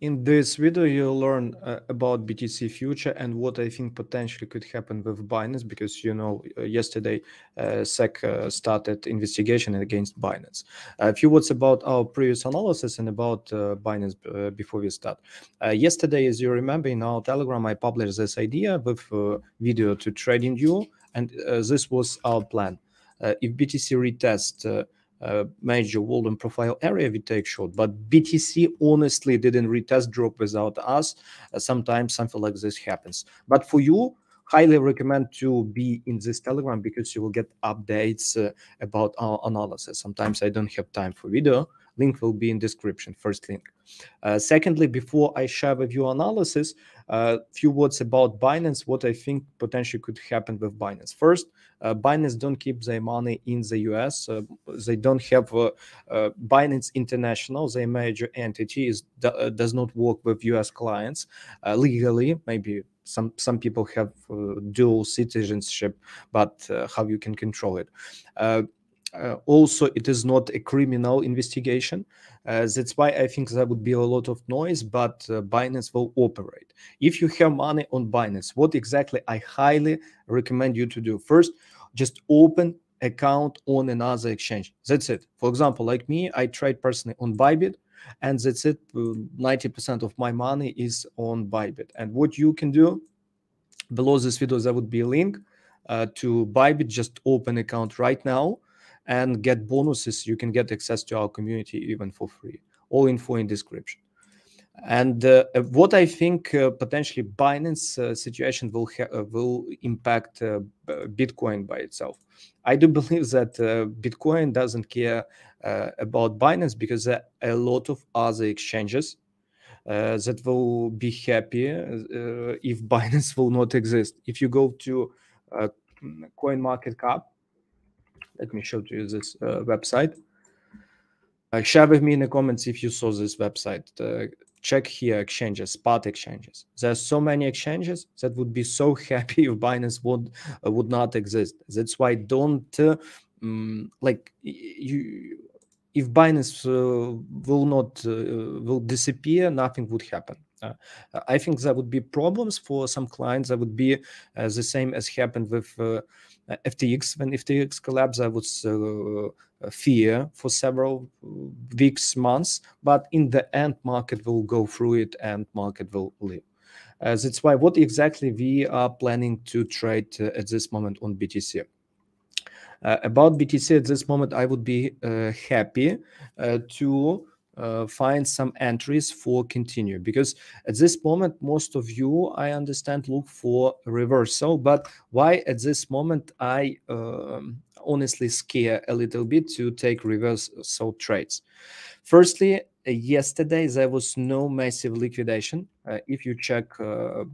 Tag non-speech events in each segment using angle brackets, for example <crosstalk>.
In this video, you'll learn uh, about BTC future and what I think potentially could happen with Binance because you know uh, yesterday uh, SEC uh, started investigation against Binance. a few words about our previous analysis and about uh, Binance uh, before we start. yesterday, as you remember, in our Telegram, I published this idea with video to trading you, and this was our plan. if BTC retest uh, major volume profile area we take short but btc honestly didn't retest drop without us. Uh, sometimes something like this happens. But for you highly recommend to be in this telegram because you will get updates uh, about our analysis. Sometimes i don't have time for video link will be in description first link. Uh, secondly before i share with you analysis a uh, few words about binance what i think potentially could happen with binance. First uh, binance don't keep their money in the us uh, they don't have uh, uh, binance international their major entity is does not work with us clients. Legally maybe some some people have dual citizenship but how you can control it. Uh, also it is not a criminal investigation. Uh, that's why i think there would be a lot of noise but uh, binance will operate. If you have money on binance what exactly i highly recommend you to do? First just open account on another exchange. That's it. For example like me i trade personally on bybit and that's it. 90% uh, of my money is on bybit. And what you can do below this video there would be a link uh, to bybit. Just open account right now and get bonuses. You can get access to our community even for free. All info in description. And uh, what I think uh, potentially Binance uh, situation will uh, will impact uh, Bitcoin by itself. I do <laughs> believe that uh, Bitcoin doesn't care about Binance because there are a lot of other exchanges that will be happy if <laughs> Binance will not exist. If you go to Coin Market Cap, let me show you this uh, website. Uh, share with me in the comments if you saw this website. Uh, check here exchanges, spot exchanges. There's so many exchanges that would be so <laughs> happy if Binance would uh, would not exist. That's why don't um, like you. If Binance uh, will not will disappear, nothing would happen. Uh, I think there would be problems for some clients. That would be uh, the same as happened with uh, FTX. When FTX collapsed, I was fear for several weeks, months. But in the end, market will go through it, and market will live. Uh, that's why what exactly we are planning to trade uh, at this moment on BTC. Uh, about BTC at this moment, I would be happy to uh, find some entries for continue. Because at this moment most of you i understand look for reversal but why at this moment i um, honestly scare a little bit to take reversal trades? Firstly yesterday there was no massive liquidation. Uh, if you check uh,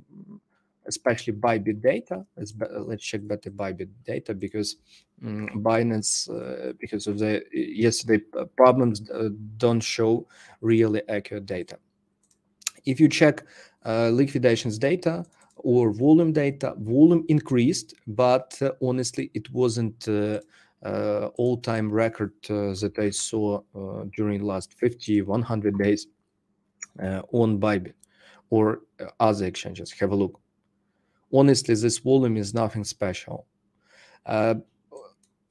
especially Bybit data. Let's let's check better Bybit data because um, Binance, uh, because of the yesterday problems, uh, don't show really accurate data. If you check uh, liquidations data or volume data, volume increased, but uh, honestly, it wasn't. Uh, uh, all-time record that I saw during last 50, 100 days on Bybit or other exchanges. Have a look honestly, this volume is nothing special. Uh,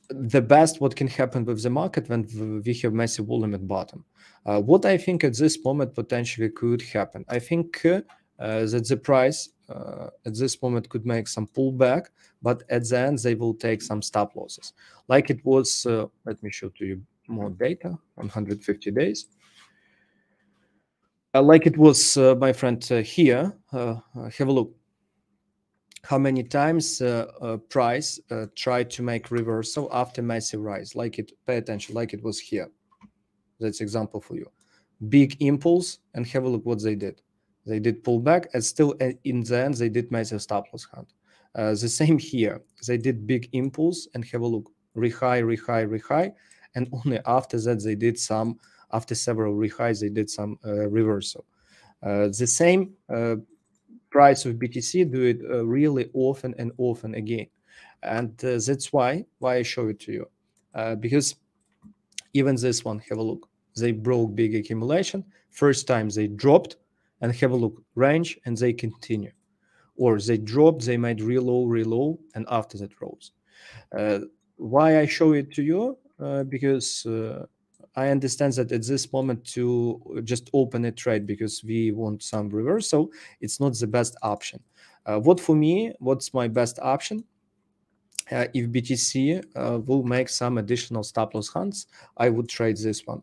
the best what can happen with the market when we have massive volume at bottom. Uh, what I think at this moment potentially could happen, I think uh, that the price uh, at this moment could make some pullback, but at the end they will take some stop losses, like it was. Uh, let me show to you more data 150 days. Uh, like it was, my friend, here. have a look how many times uh, uh, price uh, tried to make reversal after massive rise like it pay attention like it was here. That's example for you. Big impulse and have a look what they did. They did pull back and still uh, in the end they did massive stop loss hunt. Uh, the same here. They did big impulse and have a look. Rehigh rehigh rehigh and only after that they did some after several rehighs they did some uh, reversal. The same price of BTC do it uh, really often and often again. And uh, that's why why I show it to you. Uh, because even this one, have a look. They broke big accumulation. First time they dropped, and have a look range and they continue or they dropped, they made real low real low and after that rose uh, why i show it to you uh, because uh, i understand that at this moment to just open a trade because we want some reversal it's not the best option. Uh, what for me what's my best option? Uh, if BTC uh, will make some additional stop loss hunts, I would trade this one.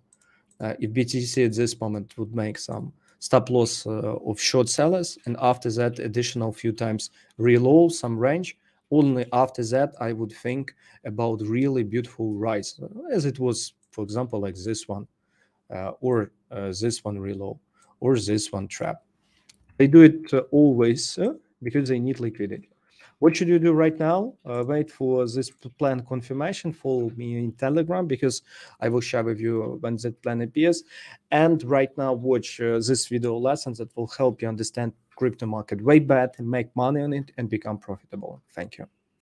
Uh, if BTC at this moment would make some stop loss uh, of short sellers, and after that, additional few times reload some range, only after that, I would think about really beautiful rise, as it was, for example, like this one, uh, or this one reload, or this one trap. They do it always because they need liquidity. What should you do right now? Uh, wait for this plan confirmation. Follow me in Telegram because I will share with you when that plan appears. And right now, watch uh, this video lesson that will help you understand crypto market way better, make money on it, and become profitable. Thank you.